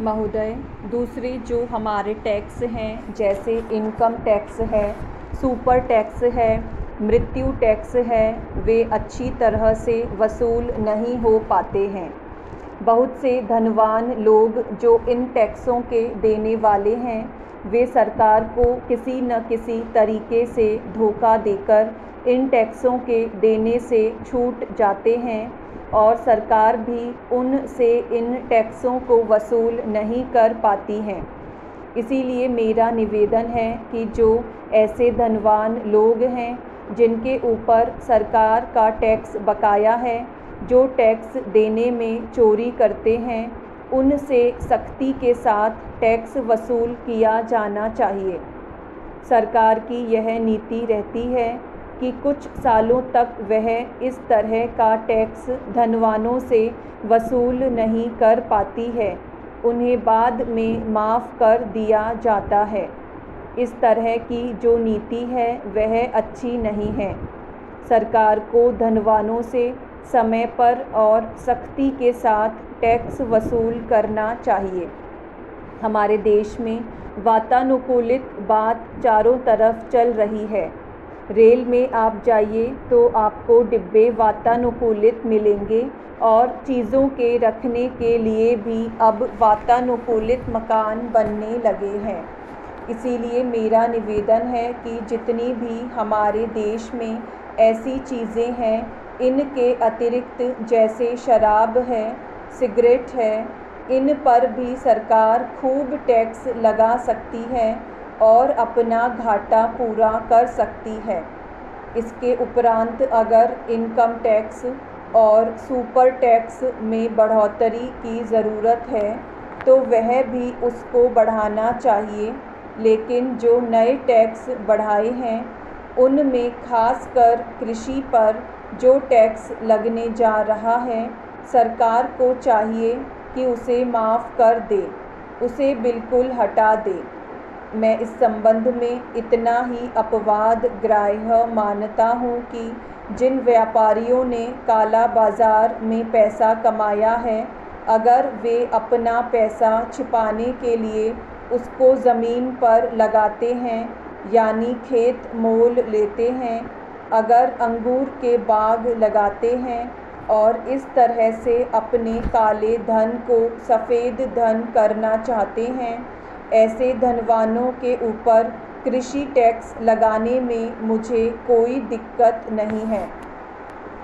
महोदय, दूसरे जो हमारे टैक्स हैं, जैसे इनकम टैक्स है, सुपर टैक्स है, मृत्यु टैक्स है, वे अच्छी तरह से वसूल नहीं हो पाते हैं। बहुत से धनवान लोग जो इन टैक्सों के देने वाले हैं, वे सरकार को किसी न किसी तरीके से धोखा देकर इन टैक्सों के देने से छूट जाते हैं। और सरकार भी उन से इन टैक्सों को वसूल नहीं कर पाती हैं। इसीलिए मेरा निवेदन है कि जो ऐसे धनवान लोग हैं, जिनके ऊपर सरकार का टैक्स बकाया है, जो टैक्स देने में चोरी करते हैं उनसे सख्ती के साथ टैक्स वसूल किया जाना चाहिए। सरकार की यह नीति रहती है कि कुछ सालों तक वह इस तरह का टैक्स धनवानों से वसूल नहीं कर पाती है। उन्हें बाद में माफ़ कर दिया जाता है। इस तरह की जो नीति है, वह अच्छी नहीं है। सरकार को धनवानों से समय पर और सख्ती के साथ टैक्स वसूल करना चाहिए। हमारे देश में वातानुकूलित बात चारों तरफ़ चल रही है। रेल में आप जाइए तो आपको डिब्बे वातानुकूलित मिलेंगे और चीज़ों के रखने के लिए भी अब वातानुकूलित मकान बनने लगे हैं। इसीलिए मेरा निवेदन है कि जितनी भी हमारे देश में ऐसी चीज़ें हैं, इनके अतिरिक्त जैसे शराब है, सिगरेट है, इन पर भी सरकार खूब टैक्स लगा सकती है और अपना घाटा पूरा कर सकती है। इसके उपरांत अगर इनकम टैक्स और सुपर टैक्स में बढ़ोतरी की ज़रूरत है तो वह भी उसको बढ़ाना चाहिए। लेकिन जो नए टैक्स बढ़ाए हैं, उनमें खासकर कृषि पर जो टैक्स लगने जा रहा है, सरकार को चाहिए कि उसे माफ़ कर दे, उसे बिल्कुल हटा दे। मैं इस संबंध में इतना ही अपवाद ग्राह्य मानता हूँ कि जिन व्यापारियों ने काला बाज़ार में पैसा कमाया है, अगर वे अपना पैसा छिपाने के लिए उसको ज़मीन पर लगाते हैं, यानी खेत मोल लेते हैं, अगर अंगूर के बाग लगाते हैं और इस तरह से अपने काले धन को सफ़ेद धन करना चाहते हैं ऐसे धनवानों के ऊपर कृषि टैक्स लगाने में मुझे कोई दिक्कत नहीं है।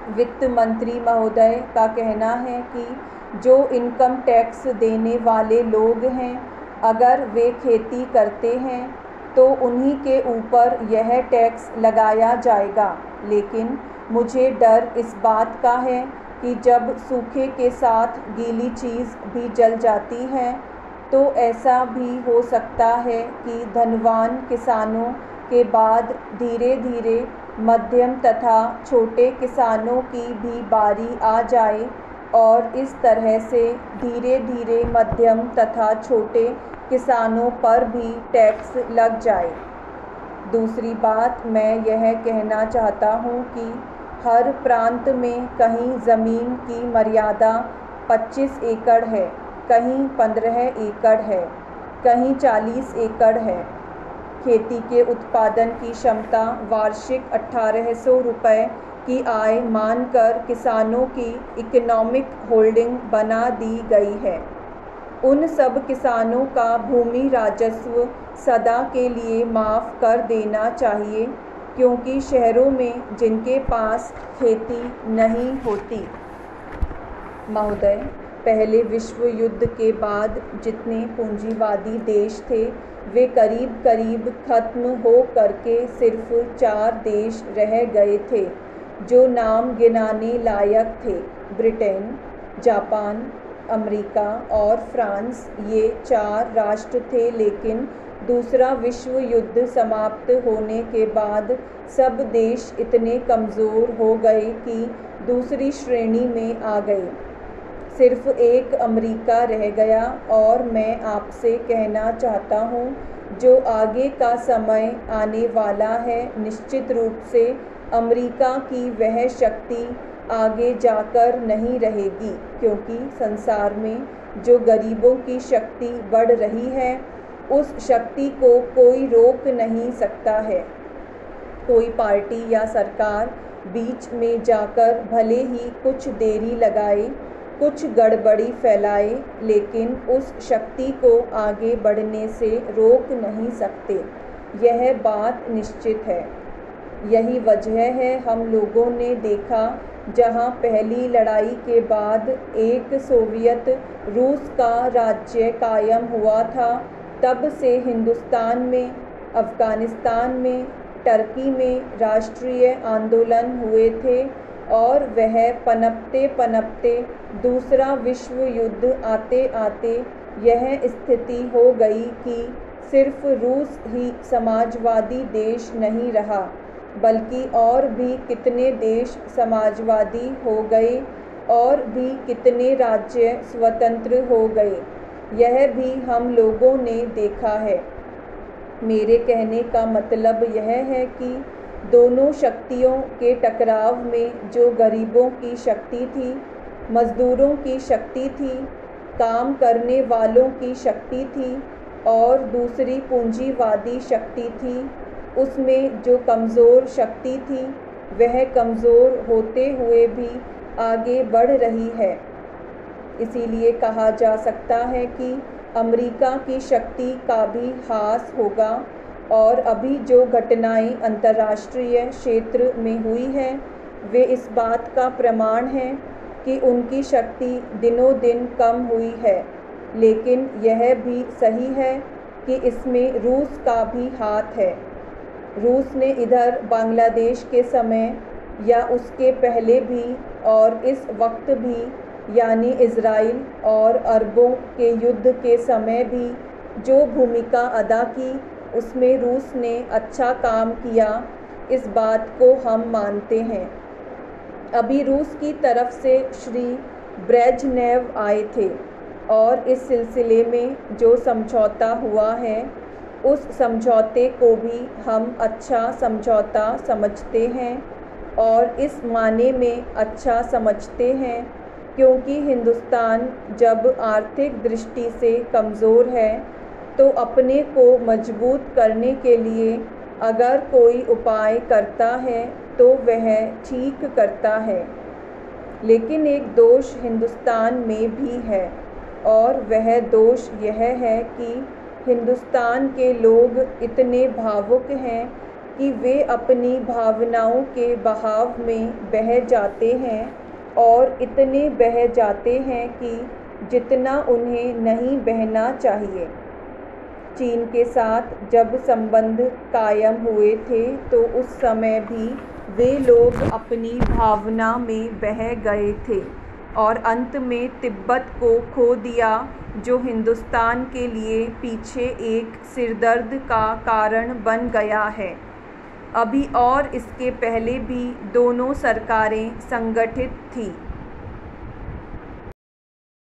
वित्त मंत्री महोदय का कहना है कि जो इनकम टैक्स देने वाले लोग हैं, अगर वे खेती करते हैं तो उन्हीं के ऊपर यह टैक्स लगाया जाएगा। लेकिन मुझे डर इस बात का है कि जब सूखे के साथ गीली चीज़ भी जल जाती है तो ऐसा भी हो सकता है कि धनवान किसानों के बाद धीरे धीरे मध्यम तथा छोटे किसानों की भी बारी आ जाए और इस तरह से धीरे धीरे मध्यम तथा छोटे किसानों पर भी टैक्स लग जाए। दूसरी बात, मैं यह कहना चाहता हूँ कि हर प्रांत में कहीं ज़मीन की मर्यादा 25 एकड़ है। कहीं पंद्रह एकड़ है, कहीं चालीस एकड़ है। खेती के उत्पादन की क्षमता वार्षिक अट्ठारह सौ रुपये की आय मानकर किसानों की इकोनॉमिक होल्डिंग बना दी गई है। उन सब किसानों का भूमि राजस्व सदा के लिए माफ़ कर देना चाहिए, क्योंकि शहरों में जिनके पास खेती नहीं होती। महोदय पहले विश्व युद्ध के बाद जितने पूंजीवादी देश थे, वे करीब करीब ख़त्म हो करके सिर्फ़ चार देश रह गए थे, जो नाम गिनाने लायक थे। ब्रिटेन, जापान, अमेरिका और फ्रांस ये चार राष्ट्र थे, लेकिन दूसरा विश्व युद्ध समाप्त होने के बाद सब देश इतने कमज़ोर हो गए कि दूसरी श्रेणी में आ गए। सिर्फ़ एक अमेरिका रह गया और मैं आपसे कहना चाहता हूँ, जो आगे का समय आने वाला है, निश्चित रूप से अमेरिका की वह शक्ति आगे जाकर नहीं रहेगी, क्योंकि संसार में जो गरीबों की शक्ति बढ़ रही है, उस शक्ति को कोई रोक नहीं सकता है। कोई पार्टी या सरकार बीच में जाकर भले ही कुछ देरी लगाए कुछ गड़बड़ी फैलाए, लेकिन उस शक्ति को आगे बढ़ने से रोक नहीं सकते। यह बात निश्चित है। यही वजह है हम लोगों ने देखा, जहाँ पहली लड़ाई के बाद एक सोवियत रूस का राज्य कायम हुआ था। तब से हिंदुस्तान में, अफ़गानिस्तान में, टर्की में राष्ट्रीय आंदोलन हुए थे। और वह पनपते पनपते दूसरा विश्व युद्ध आते आते यह स्थिति हो गई कि सिर्फ़ रूस ही समाजवादी देश नहीं रहा, बल्कि और भी कितने देश समाजवादी हो गए और भी कितने राज्य स्वतंत्र हो गए, यह भी हम लोगों ने देखा है। मेरे कहने का मतलब यह है कि दोनों शक्तियों के टकराव में जो गरीबों की शक्ति थी, मज़दूरों की शक्ति थी, काम करने वालों की शक्ति थी और दूसरी पूंजीवादी शक्ति थी, उसमें जो कमज़ोर शक्ति थी, वह कमज़ोर होते हुए भी आगे बढ़ रही है। इसीलिए कहा जा सकता है कि अमेरिका की शक्ति का भी हास होगा। और अभी जो घटनाएँ अंतर्राष्ट्रीय क्षेत्र में हुई हैं, वे इस बात का प्रमाण हैं कि उनकी शक्ति दिनों दिन कम हुई है। लेकिन यह भी सही है कि इसमें रूस का भी हाथ है। रूस ने इधर बांग्लादेश के समय या उसके पहले भी और इस वक्त भी, यानी इसराइल और अरबों के युद्ध के समय भी, जो भूमिका अदा की उसमें रूस ने अच्छा काम किया, इस बात को हम मानते हैं। अभी रूस की तरफ़ से श्री ब्रेजनेव आए थे और इस सिलसिले में जो समझौता हुआ है, उस समझौते को भी हम अच्छा समझौता समझते हैं और इस माने में अच्छा समझते हैं क्योंकि हिंदुस्तान जब आर्थिक दृष्टि से कमज़ोर है तो अपने को मज़बूत करने के लिए अगर कोई उपाय करता है तो वह ठीक करता है। लेकिन एक दोष हिंदुस्तान में भी है, और वह दोष यह है कि हिंदुस्तान के लोग इतने भावुक हैं कि वे अपनी भावनाओं के बहाव में बह जाते हैं और इतने बह जाते हैं कि जितना उन्हें नहीं बहना चाहिए। चीन के साथ जब संबंध कायम हुए थे तो उस समय भी वे लोग अपनी भावना में बह गए थे। और अंत में तिब्बत को खो दिया, जो हिंदुस्तान के लिए पीछे एक सिरदर्द का कारण बन गया है। अभी और इसके पहले भी दोनों सरकारें संगठित थीं।